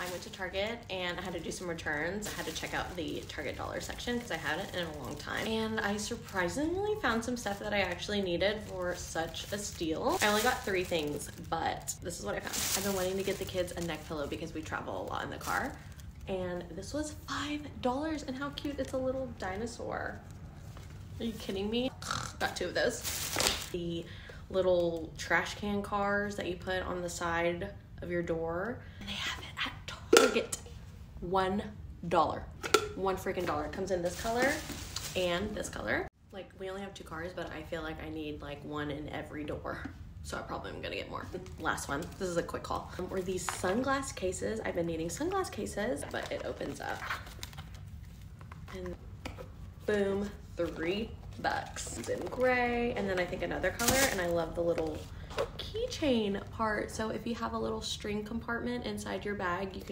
I went to Target and I had to do some returns. I had to check out the Target dollar section because I hadn't in a long time. And I surprisingly found some stuff that I actually needed for such a steal. I only got three things, but this is what I found. I've been wanting to get the kids a neck pillow because we travel a lot in the car. And this was $5 and how cute, it's a little dinosaur. Are you kidding me? Got two of those. The little trash can cars that you put on the side of your door. And they One dollar. One freaking dollar. It comes in this color and this color. Like we only have two cars, but I feel like I need like one in every door. So I probably am gonna get more. Last one, this is a quick haul. Um, were these sunglass cases. I've been needing sunglass cases, but it opens up. And boom, three bucks. It's in gray, and then I think another color, and I love the little keychain part. So if you have a little string compartment inside your bag, you can